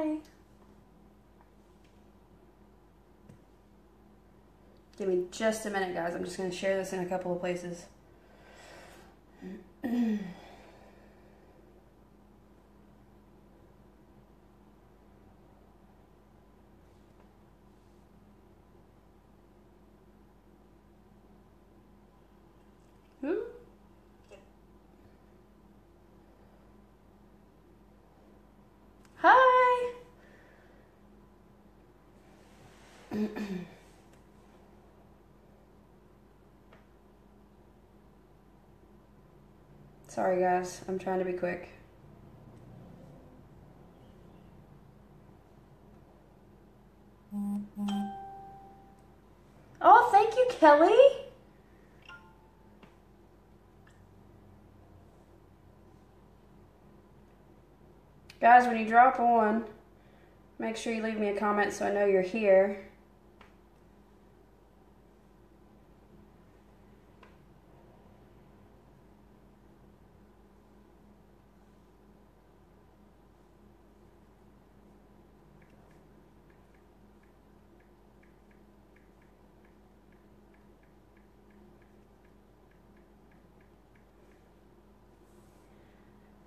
Hi. Give me just a minute, guys. I'm just going to share this in a couple of places. Who? Hi. Sorry, guys. I'm trying to be quick. Oh, thank you, Kelly. Guys, when you drop on, make sure you leave me a comment so I know you're here.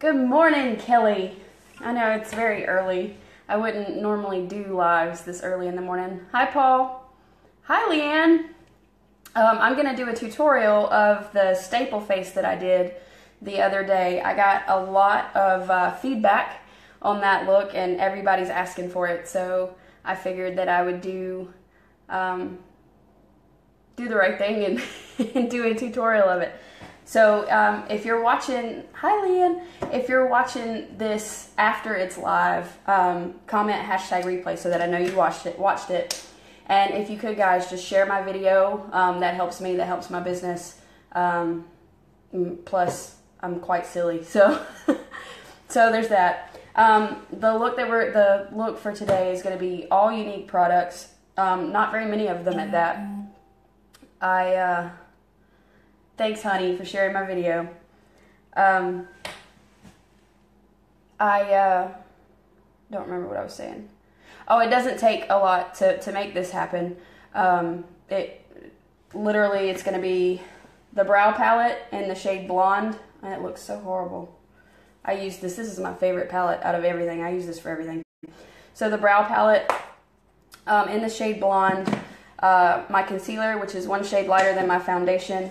Good morning, Kelly. I know it's very early. I wouldn't normally do lives this early in the morning. Hi, Paul. Hi, Leanne. Um, I'm going to do a tutorial of the staple face that I did the other day. I got a lot of uh, feedback on that look, and everybody's asking for it. So I figured that I would do um, do the right thing and, and do a tutorial of it. So um, if you're watching, hi Leanne, if you're watching this after it's live, um, comment hashtag replay so that I know you watched it. Watched it, and if you could, guys, just share my video. Um, that helps me. That helps my business. Um, plus, I'm quite silly, so so there's that. Um, the look that we're the look for today is going to be all Younique products. Um, not very many of them at that. I. Uh, Thanks, honey, for sharing my video. Um, I uh, don't remember what I was saying. Oh, it doesn't take a lot to, to make this happen. Um, it literally, it's going to be the brow palette in the shade blonde, and it looks so horrible. I use this. This is my favorite palette out of everything. I use this for everything. So the brow palette um, in the shade blonde, uh, my concealer, which is one shade lighter than my foundation,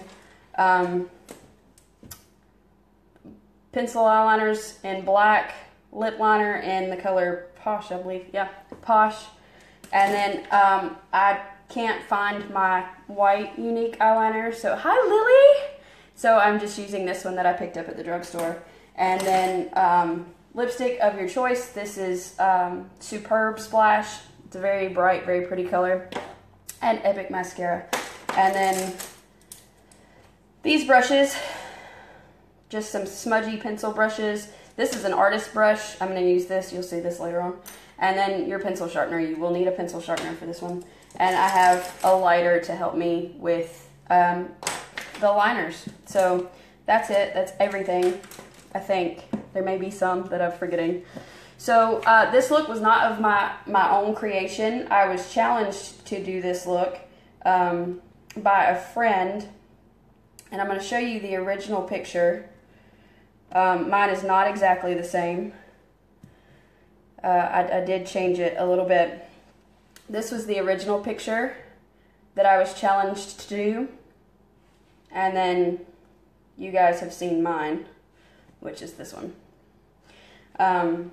um, pencil eyeliners in black, lip liner in the color Posh, I believe. Yeah, Posh. And then um, I can't find my white Younique eyeliner. So, hi Lily! So I'm just using this one that I picked up at the drugstore. And then um, lipstick of your choice. This is um, Superb Splash. It's a very bright, very pretty color. And Epic Mascara. And then these brushes, just some smudgy pencil brushes. This is an artist brush. I'm going to use this. You'll see this later on. And then your pencil sharpener. You will need a pencil sharpener for this one. And I have a lighter to help me with um, the liners. So that's it. That's everything, I think. There may be some that I'm forgetting. So uh, this look was not of my, my own creation. I was challenged to do this look um, by a friend and I'm going to show you the original picture. Um, mine is not exactly the same. Uh, I, I did change it a little bit. This was the original picture that I was challenged to do. And then you guys have seen mine, which is this one. Um,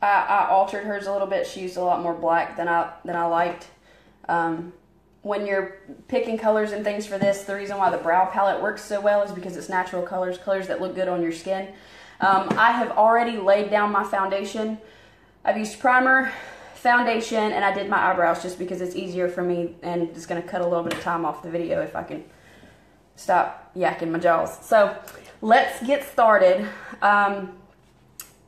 I, I altered hers a little bit. She used a lot more black than I than I liked. Um, when you're picking colors and things for this, the reason why the brow palette works so well is because it's natural colors, colors that look good on your skin. Um, I have already laid down my foundation. I've used primer, foundation, and I did my eyebrows just because it's easier for me and it's going to cut a little bit of time off the video if I can stop yakking my jaws. So let's get started. Um,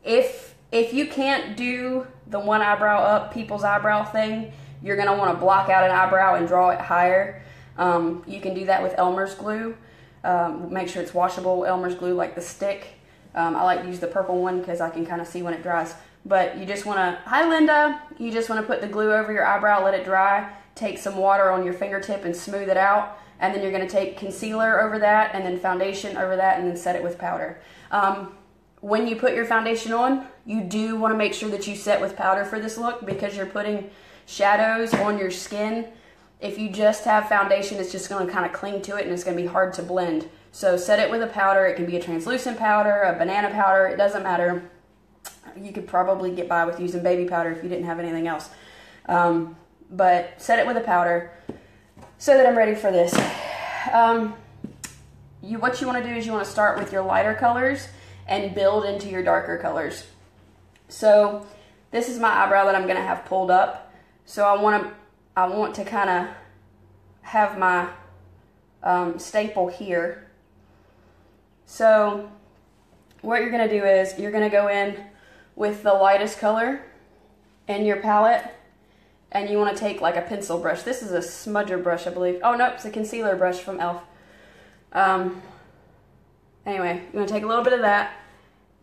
if, if you can't do the one eyebrow up people's eyebrow thing, you're going to want to block out an eyebrow and draw it higher. Um, you can do that with Elmer's glue. Um, make sure it's washable Elmer's glue like the stick. Um, I like to use the purple one because I can kind of see when it dries. But you just want to, hi Linda, you just want to put the glue over your eyebrow, let it dry, take some water on your fingertip and smooth it out. And then you're going to take concealer over that and then foundation over that and then set it with powder. Um, when you put your foundation on, you do want to make sure that you set with powder for this look because you're putting shadows on your skin. If you just have foundation, it's just going to kind of cling to it and it's going to be hard to blend. So set it with a powder. It can be a translucent powder, a banana powder, it doesn't matter. You could probably get by with using baby powder if you didn't have anything else. Um, but set it with a powder so that I'm ready for this. Um, you, what you want to do is you want to start with your lighter colors and build into your darker colors. So this is my eyebrow that I'm going to have pulled up. So I want to I want to kind of have my um, staple here. So what you're going to do is you're going to go in with the lightest color in your palette and you want to take like a pencil brush. This is a smudger brush, I believe. Oh, no, it's a concealer brush from e.l.f. Um, anyway, you want to take a little bit of that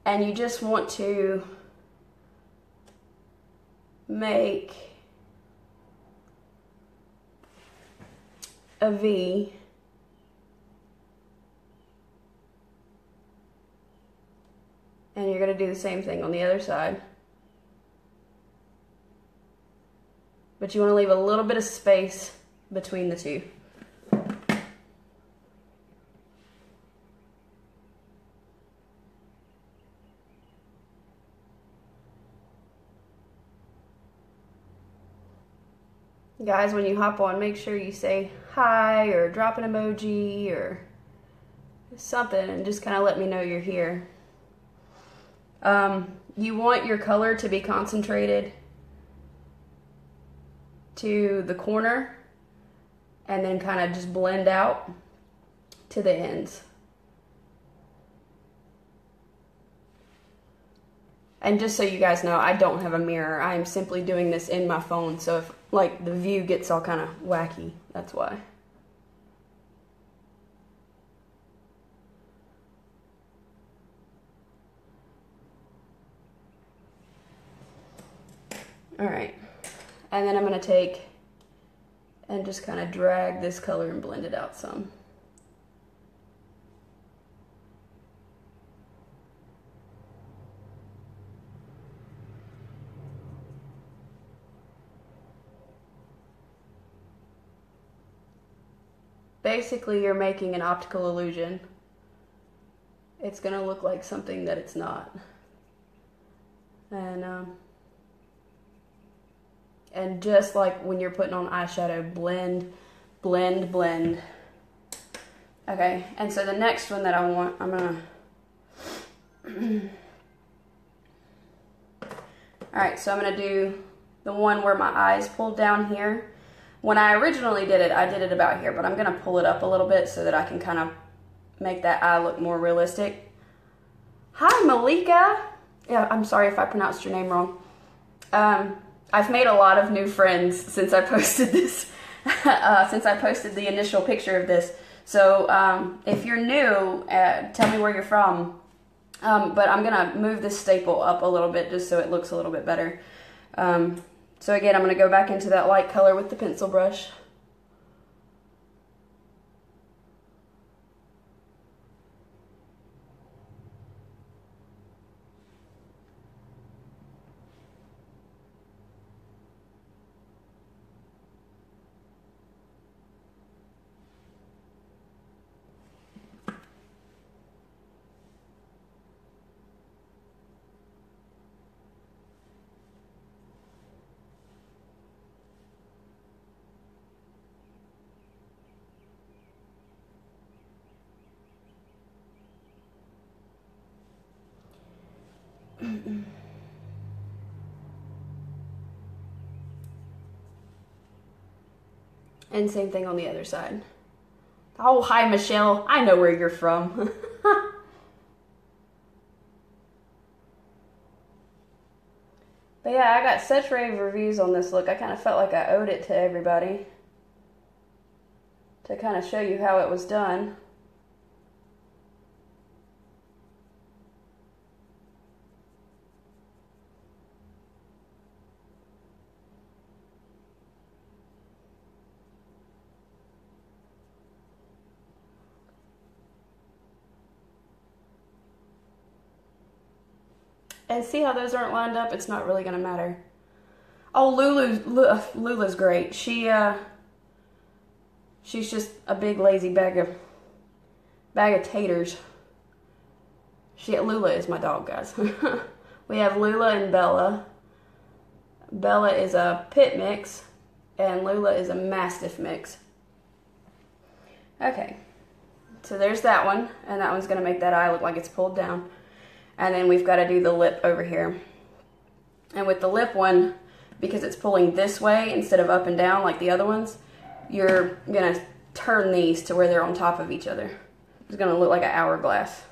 and you just want to make a V and you're going to do the same thing on the other side. But you want to leave a little bit of space between the two. Guys, when you hop on, make sure you say hi or drop an emoji or something and just kind of let me know you're here. Um, you want your color to be concentrated to the corner and then kind of just blend out to the ends. And just so you guys know, I don't have a mirror. I am simply doing this in my phone. So if like the view gets all kind of wacky, that's why. All right. And then I'm going to take and just kind of drag this color and blend it out some. Basically, you're making an optical illusion. It's going to look like something that it's not. And, um, and just like when you're putting on eyeshadow, blend, blend, blend. Okay, and so the next one that I want, I'm gonna. Alright, so I'm gonna do the one where my eyes pulled down here. When I originally did it, I did it about here, but I'm gonna pull it up a little bit so that I can kind of make that eye look more realistic. Hi, Malika. Yeah, I'm sorry if I pronounced your name wrong. Um, I've made a lot of new friends since I posted this, uh, since I posted the initial picture of this. So um, if you're new, uh, tell me where you're from. Um, but I'm gonna move this staple up a little bit just so it looks a little bit better. Um, so again, I'm gonna go back into that light color with the pencil brush. And same thing on the other side. Oh, hi, Michelle. I know where you're from. but yeah, I got such rave reviews on this look. I kind of felt like I owed it to everybody to kind of show you how it was done. And see how those aren't lined up? It's not really going to matter. Oh, Lulu, Lula's great. She, uh, she's just a big lazy bag of, bag of taters. She, Lula is my dog, guys. we have Lula and Bella. Bella is a pit mix, and Lula is a mastiff mix. Okay, so there's that one, and that one's gonna make that eye look like it's pulled down. And then we've gotta do the lip over here. And with the lip one, because it's pulling this way instead of up and down like the other ones, you're gonna turn these to where they're on top of each other. It's gonna look like an hourglass.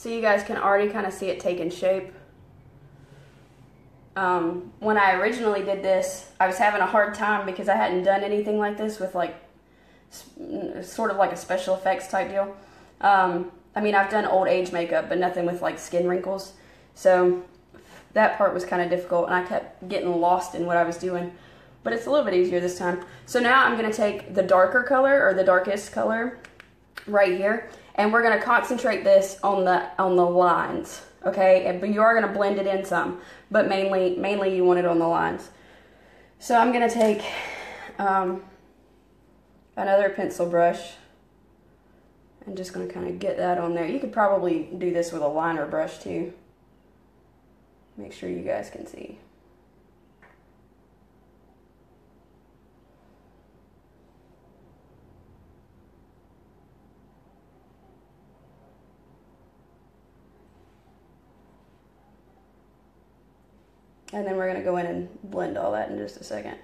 So you guys can already kind of see it taking shape. Um, when I originally did this, I was having a hard time because I hadn't done anything like this with like sort of like a special effects type deal. Um, I mean, I've done old age makeup, but nothing with like skin wrinkles. So that part was kind of difficult, and I kept getting lost in what I was doing. But it's a little bit easier this time. So now I'm going to take the darker color or the darkest color right here and we're going to concentrate this on the on the lines okay? But you are going to blend it in some but mainly mainly you want it on the lines. So I'm going to take um, another pencil brush I'm just going to kind of get that on there. You could probably do this with a liner brush too. Make sure you guys can see And then we're to go in and blend all that in just a second.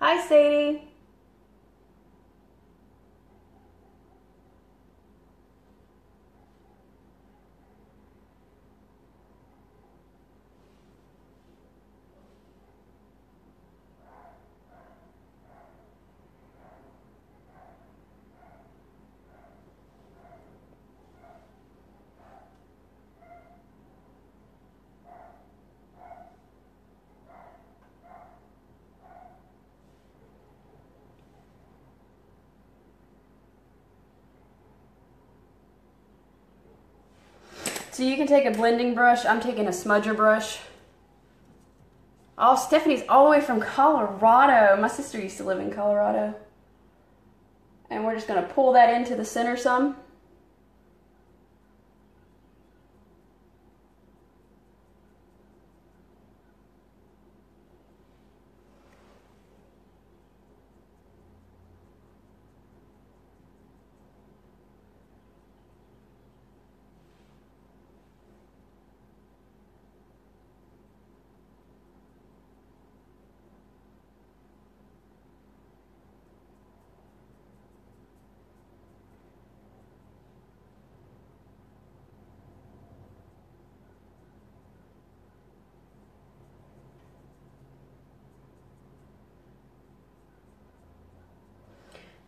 Hi, Sadie. So you can take a blending brush. I'm taking a smudger brush. Oh, Stephanie's all the way from Colorado. My sister used to live in Colorado. And we're just going to pull that into the center some.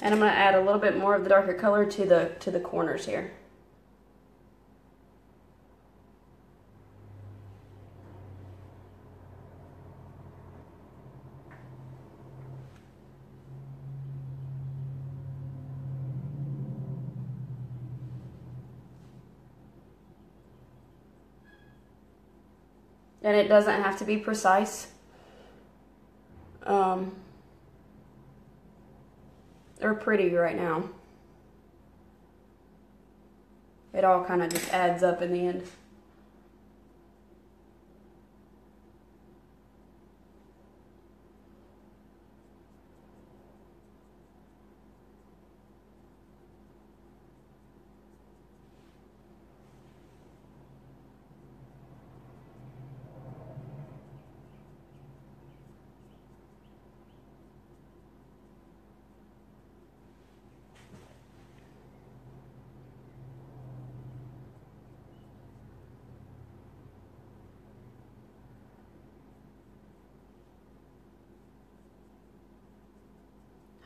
And I'm going to add a little bit more of the darker color to the, to the corners here. And it doesn't have to be precise. Um, are pretty right now. It all kind of just adds up in the end.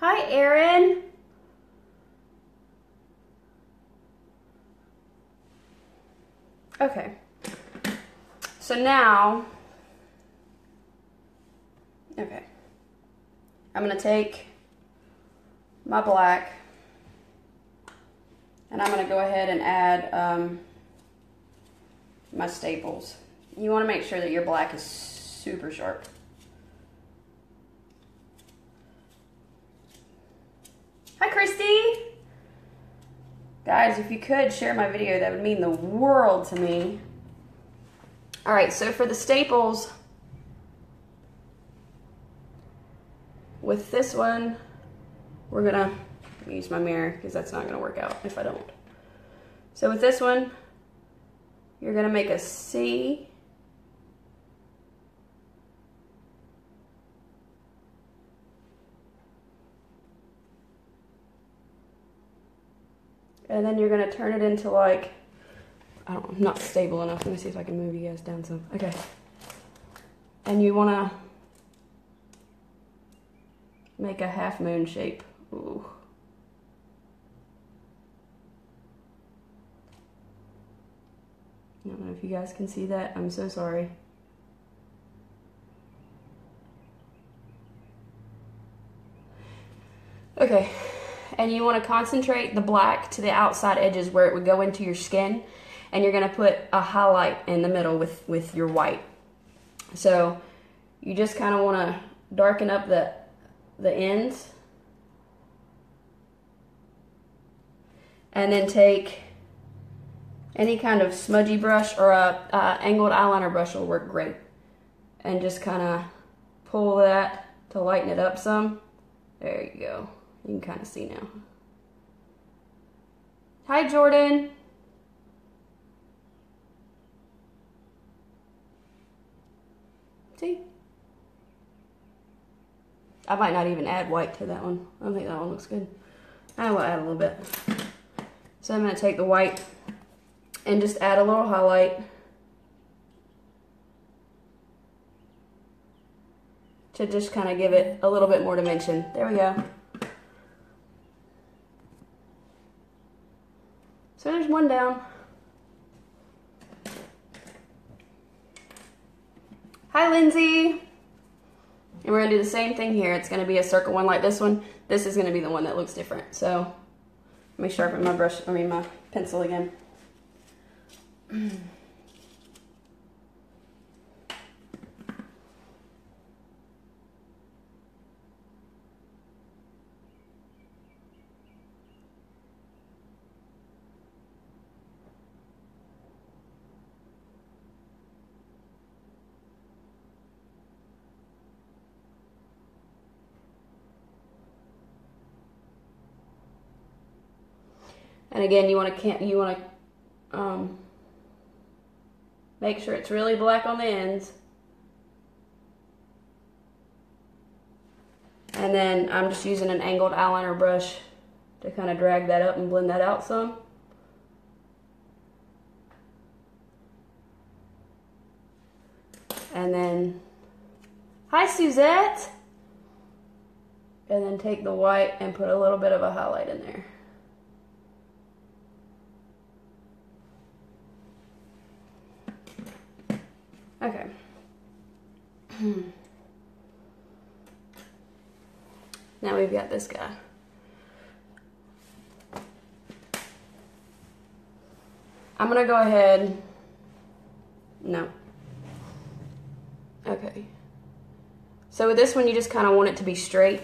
Hi, Erin. Okay. So now, okay, I'm going to take my black and I'm going to go ahead and add um, my staples. You want to make sure that your black is super sharp. Hi, Christy. Guys, if you could share my video, that would mean the world to me. All right, so for the staples, with this one, we're gonna use my mirror because that's not gonna work out if I don't. So with this one, you're gonna make a C and then you're gonna turn it into like, I don't know, not stable enough. Let me see if I can move you guys down some. Okay. And you wanna make a half moon shape. Ooh. I don't know if you guys can see that. I'm so sorry. Okay, and you want to concentrate the black to the outside edges where it would go into your skin and you're going to put a highlight in the middle with with your white. So you just kind of want to darken up the the ends. And then take any kind of smudgy brush or a, a angled eyeliner brush will work great. And just kind of pull that to lighten it up some. There you go you can kind of see now. Hi, Jordan. See? I might not even add white to that one. I don't think that one looks good. I will add a little bit. So I'm going to take the white and just add a little highlight. To just kind of give it a little bit more dimension. There we go. So there's one down. Hi, Lindsay. And we're gonna do the same thing here. It's gonna be a circle one like this one. This is gonna be the one that looks different. So let me sharpen my brush, I mean my pencil again. again, you want to you want to um, make sure it's really black on the ends. And then I'm just using an angled eyeliner brush to kind of drag that up and blend that out some. And then, hi Suzette! And then take the white and put a little bit of a highlight in there. Okay. now we've got this guy. I'm gonna go ahead. No. Okay. So with this one, you just kind of want it to be straight.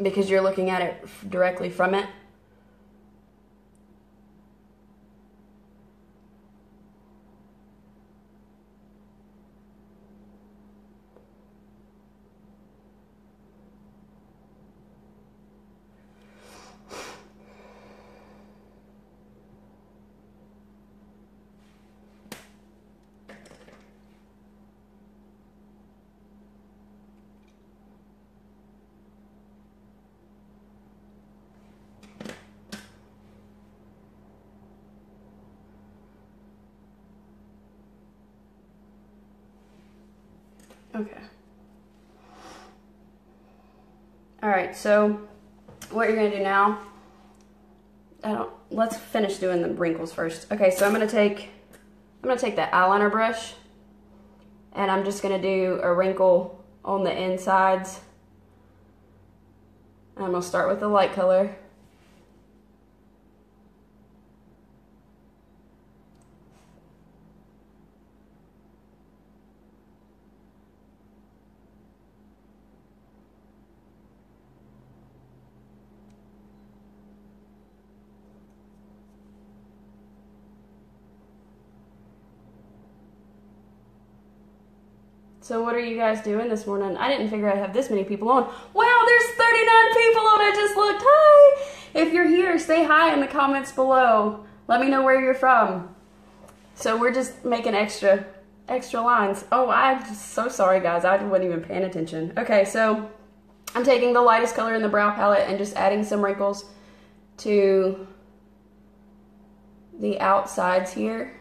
because you're looking at it directly from it. Okay. All right, so what you're gonna do now, I don't, let's finish doing the wrinkles first. Okay, so I'm gonna take, I'm gonna take that eyeliner brush and I'm just gonna do a wrinkle on the insides. I'm gonna start with the light color. So what are you guys doing this morning? I didn't figure I'd have this many people on. Wow, there's 39 people on. I just looked. Hi. If you're here, say hi in the comments below. Let me know where you're from. So we're just making extra extra lines. Oh, I'm so sorry guys. I wasn't even paying attention. Okay, so I'm taking the lightest color in the brow palette and just adding some wrinkles to the outsides here.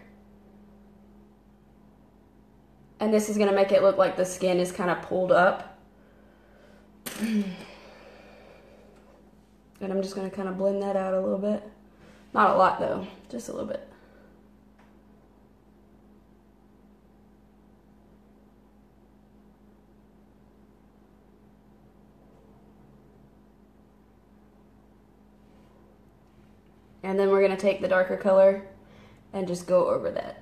And this is gonna make it look like the skin is kind of pulled up. And I'm just gonna kind of blend that out a little bit. Not a lot though, just a little bit. And then we're gonna take the darker color and just go over that.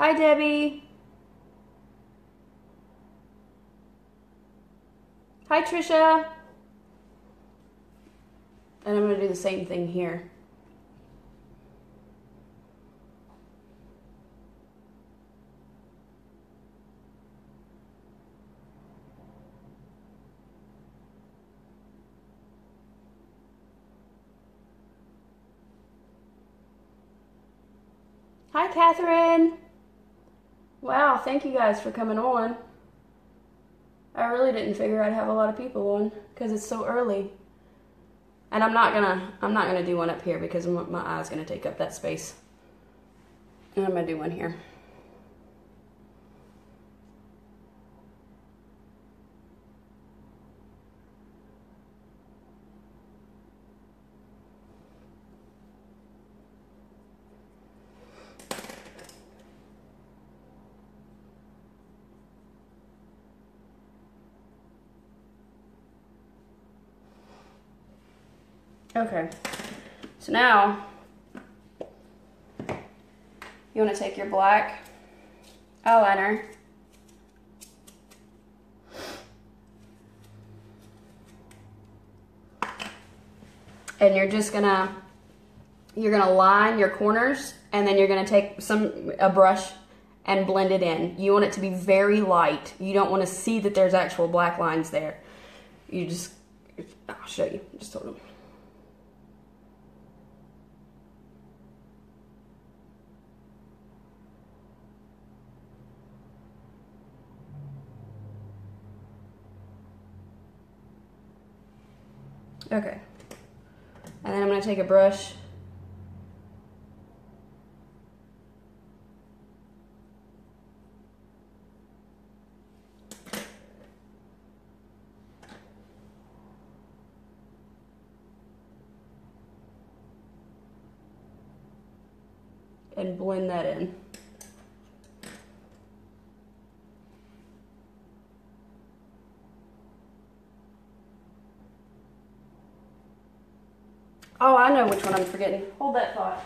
Hi, Debbie. Hi, Trisha. And I'm going to do the same thing here. Hi, Catherine. Thank you guys for coming on. I really didn't figure I'd have a lot of people on because it's so early. And I'm not gonna, I'm not gonna do one up here because my eye's gonna take up that space. And I'm gonna do one here. Okay, so now you want to take your black eyeliner and you're just gonna you're gonna line your corners and then you're gonna take some a brush and blend it in. You want it to be very light. You don't want to see that there's actual black lines there. You just I'll show you. Just hold on. Okay. And then I'm going to take a brush. And blend that in. Oh, I know which one I'm forgetting. Hold that thought.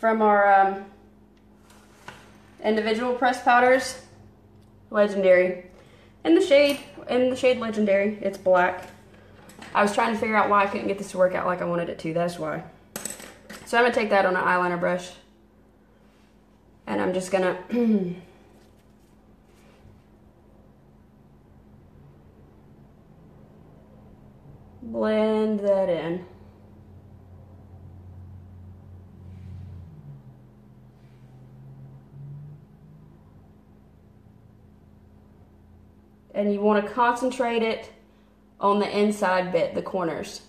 From our um, individual press powders, legendary. In the shade, in the shade legendary, it's black. I was trying to figure out why I couldn't get this to work out like I wanted it to, that's why. So I'm gonna take that on an eyeliner brush and I'm just gonna blend that in. And you want to concentrate it on the inside bit, the corners.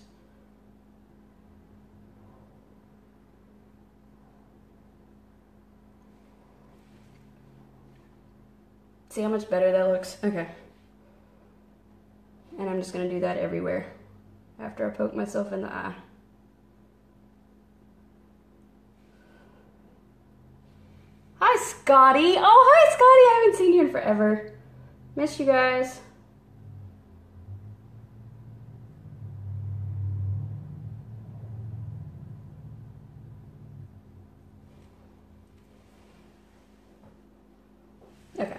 See how much better that looks? Okay. And I'm just going to do that everywhere after I poke myself in the eye. Hi, Scotty. Oh, hi, Scotty. I haven't seen you in forever. Miss you guys. Okay.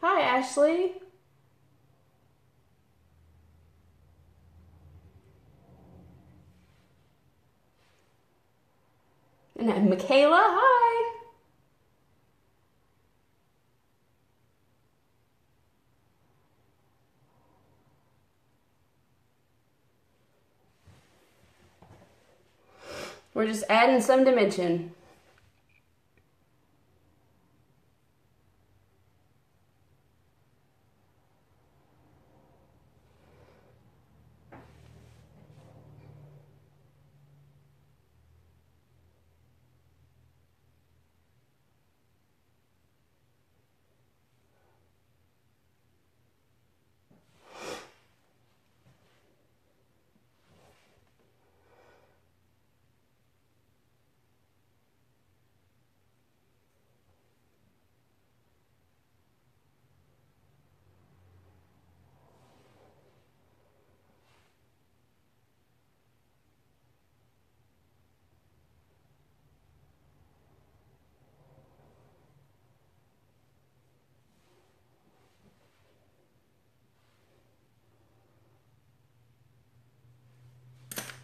Hi, Ashley. And then Michaela, hi. We're just adding some dimension.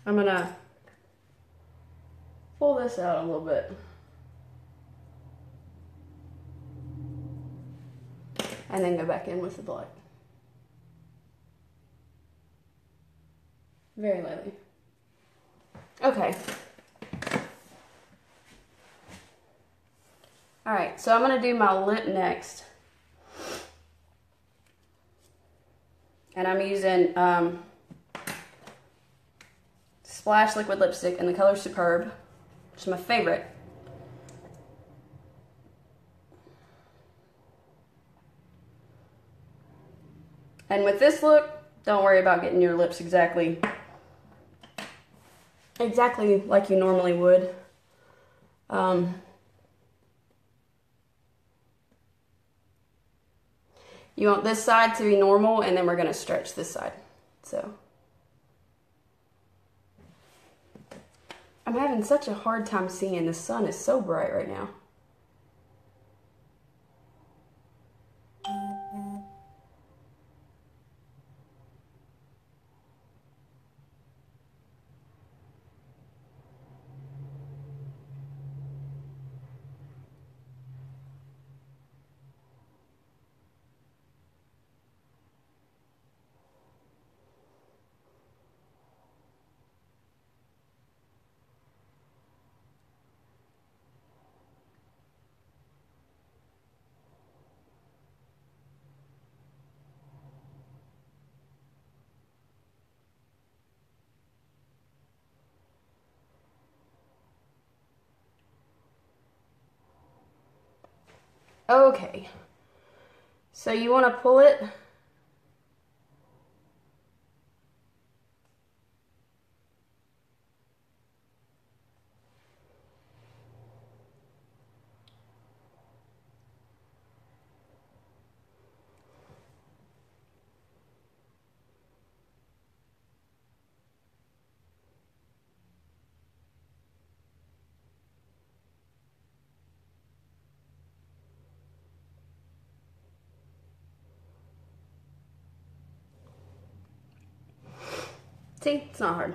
I'm gonna pull this out a little bit. And then go back in with the black. Very lightly. Okay. All right, so I'm gonna do my lip next. And I'm using um, Splash Liquid Lipstick in the color Superb, which is my favorite. And with this look, don't worry about getting your lips exactly exactly like you normally would. Um, you want this side to be normal and then we're going to stretch this side. So I'm having such a hard time seeing. The sun is so bright right now. Okay. So you want to pull it See, it's not hard.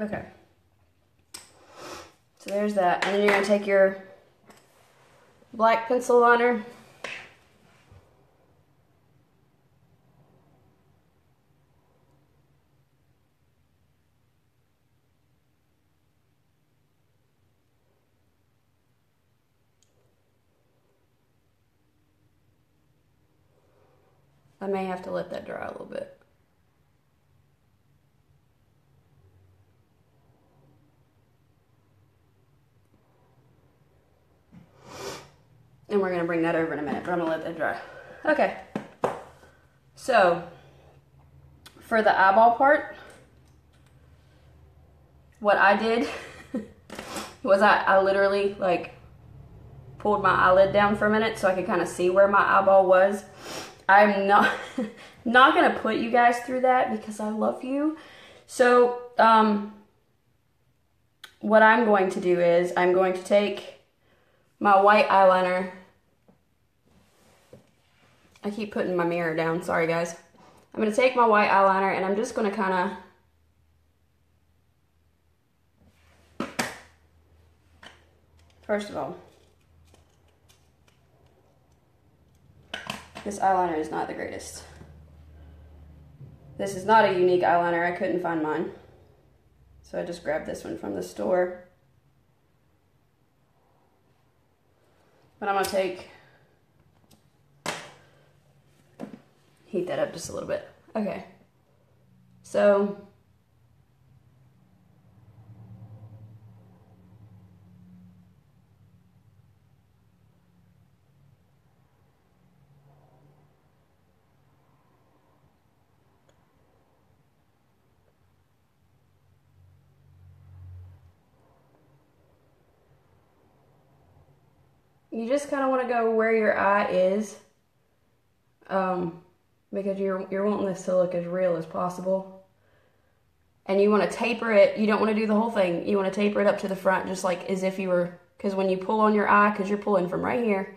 Okay. So there's that. And then you're going to take your black pencil liner. I may have to let that dry a little bit. And we're gonna bring that over in a minute, but I'm gonna let that dry. Okay. So, for the eyeball part, what I did was I, I literally like pulled my eyelid down for a minute so I could kind of see where my eyeball was. I'm not not gonna put you guys through that because I love you. So, um, what I'm going to do is I'm going to take my white eyeliner. I keep putting my mirror down, sorry guys. I'm going to take my white eyeliner and I'm just going to kind of, first of all, this eyeliner is not the greatest. This is not a Younique eyeliner, I couldn't find mine. So I just grabbed this one from the store. But I'm gonna take, heat that up just a little bit. Okay. So, you just kind of want to go where your eye is um, because you're, you're wanting this to look as real as possible. And you want to taper it. You don't want to do the whole thing. You want to taper it up to the front just like as if you were, because when you pull on your eye, because you're pulling from right here,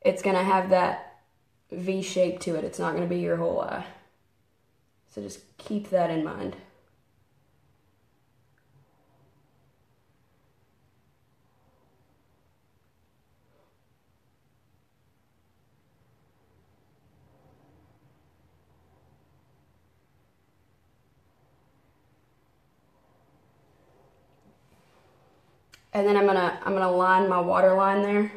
it's going to have that V shape to it. It's not going to be your whole eye. So just keep that in mind. And then I'm gonna I'm gonna line my water line there.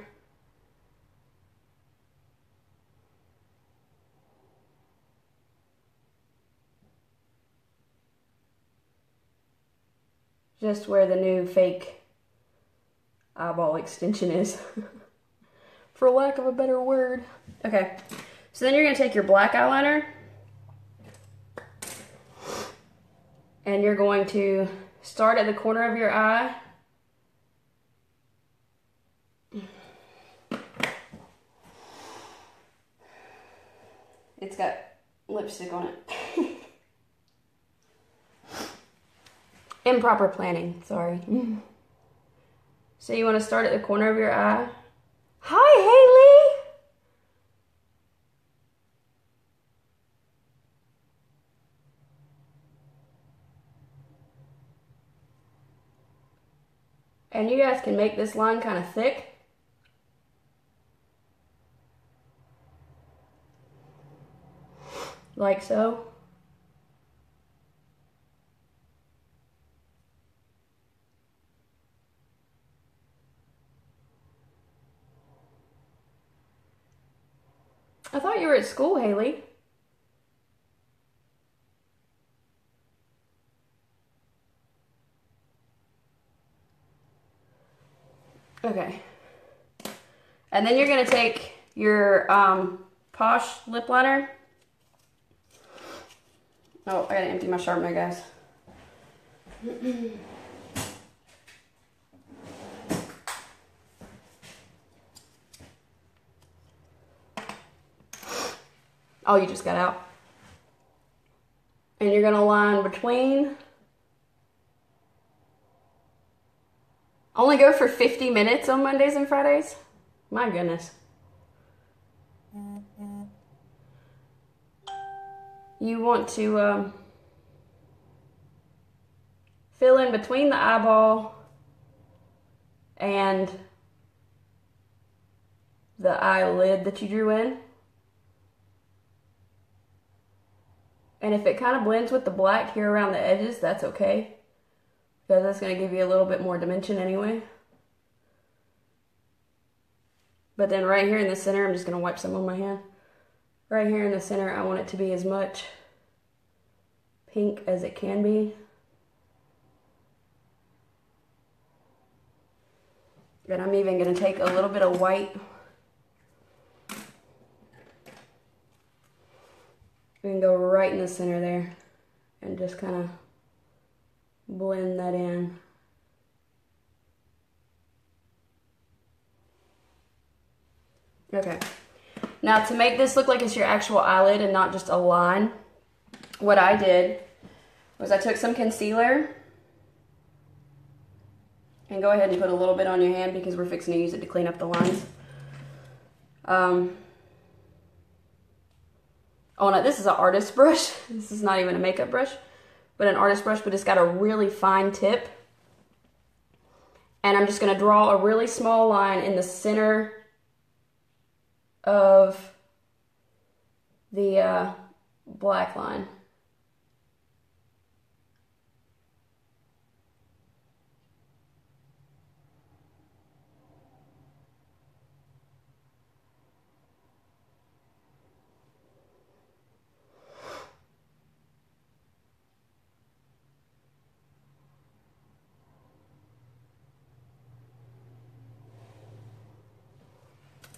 Just where the new fake eyeball extension is. For lack of a better word. Okay, so then you're gonna take your black eyeliner and you're going to start at the corner of your eye It's got lipstick on it. Improper planning, sorry. so you want to start at the corner of your eye? Hi, Haley! And you guys can make this line kind of thick. Like so. I thought you were at school, Haley. Okay. And then you're going to take your um, Posh lip liner. Oh, I got to empty my sharpener, guys. Oh, you just got out. And you're to line between. Only go for 50 minutes on Mondays and Fridays? My goodness. You want to um, fill in between the eyeball and the eyelid that you drew in. And if it kind of blends with the black here around the edges, that's okay. Because that's going to give you a little bit more dimension anyway. But then right here in the center, I'm just going to wipe some on my hand. Right here in the center, I want it to be as much pink as it can be. And I'm even going to take a little bit of white and go right in the center there and just kind of blend that in. Okay. Now to make this look like it's your actual eyelid and not just a line, what I did was I took some concealer and go ahead and put a little bit on your hand because we're fixing to use it to clean up the lines. Um, Oh no, this is an artist brush. This is not even a makeup brush, but an artist brush, but it's got a really fine tip. And I'm just gonna draw a really small line in the center of the uh, black line.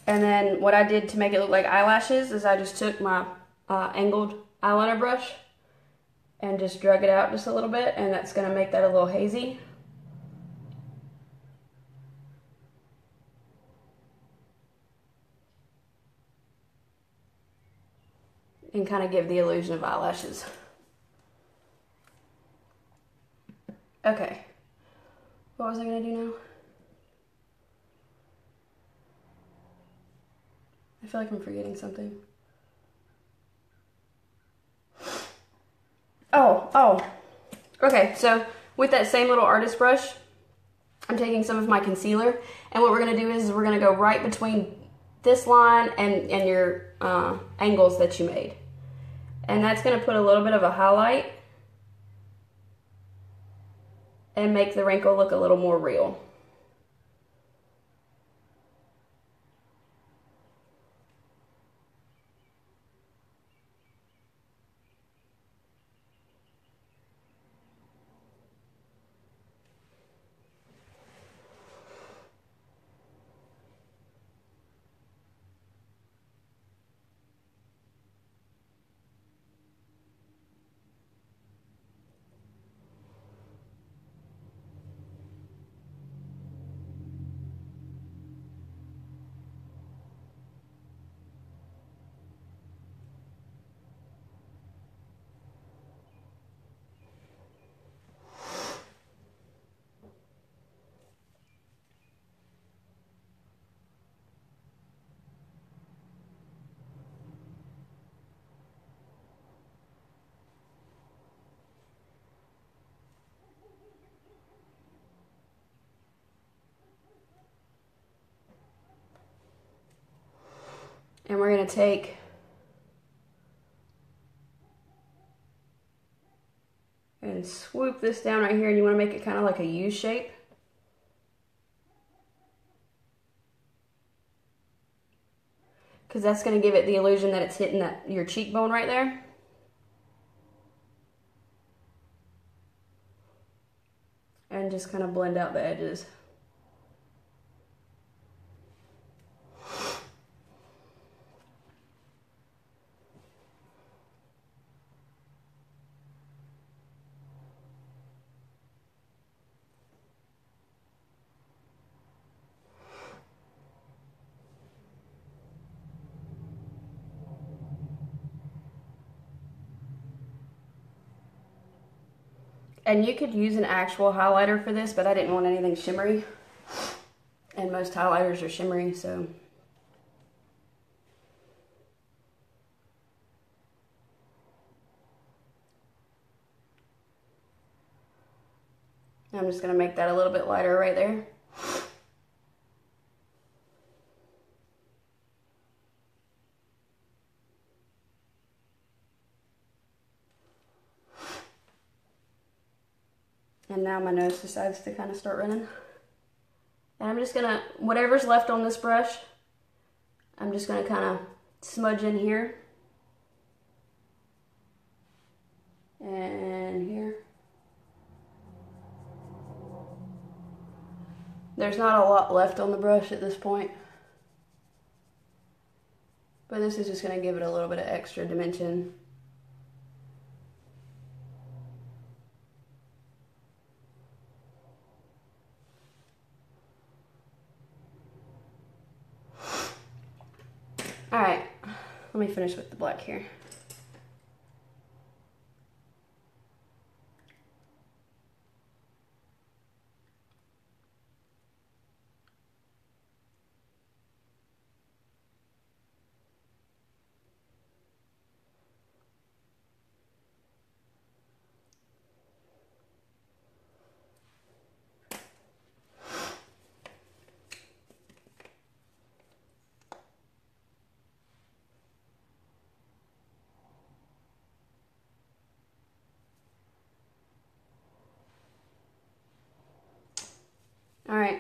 And then what I did to make it look like eyelashes is I just took my uh, angled eyeliner brush and just drug it out just a little bit and that's going to make that a little hazy. And kind of give the illusion of eyelashes. Okay. What was I going to do now? I feel like I'm forgetting something. Oh, oh. Okay, so with that same little artist brush, I'm taking some of my concealer, and what we're gonna do is we're gonna go right between this line and, and your uh, angles that you made. And that's gonna put a little bit of a highlight and make the wrinkle look a little more real. Take and swoop this down right here and you want to make it kind of like a U shape. Because that's going to give it the illusion that it's hitting that your cheekbone right there. And just kind of blend out the edges. And you could use an actual highlighter for this, but I didn't want anything shimmery. And most highlighters are shimmery, so. I'm just gonna make that a little bit lighter right there. And now my nose decides to kind of start running. And I'm just gonna, whatever's left on this brush, I'm just gonna kind of smudge in here. And here. There's not a lot left on the brush at this point. But this is just gonna give it a little bit of extra dimension. All right, let me finish with the black here.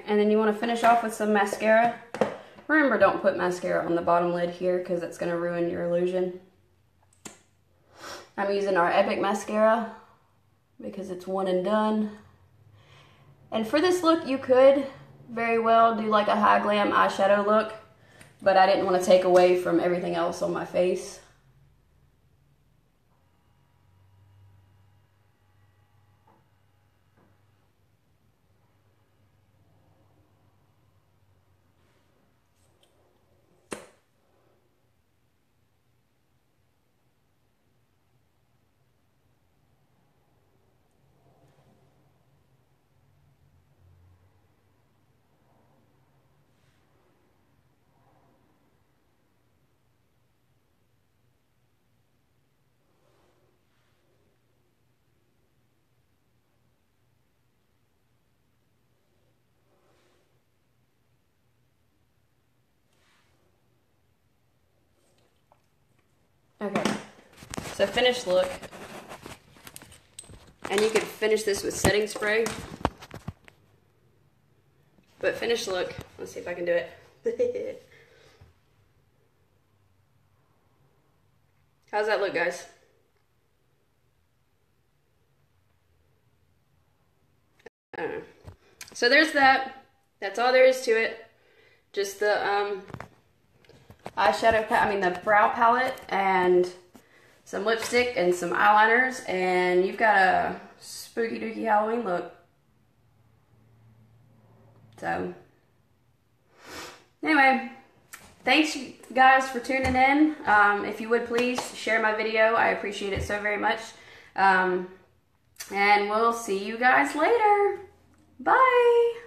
And then you want to finish off with some mascara. Remember, don't put mascara on the bottom lid here because it's going to ruin your illusion. I'm using our Epic mascara because it's one and done. And for this look, you could very well do like a high glam eyeshadow look, but I didn't want to take away from everything else on my face. Okay, so finished look. And you could finish this with setting spray. But finished look, let's see if I can do it. How's that look, guys? So there's that. That's all there is to it. Just the um, eyeshadow, I mean the brow palette and some lipstick and some eyeliners and you've got a spooky dooky Halloween look. So, anyway, thanks guys for tuning in. Um, if you would please share my video, I appreciate it so very much. Um, and we'll see you guys later. Bye.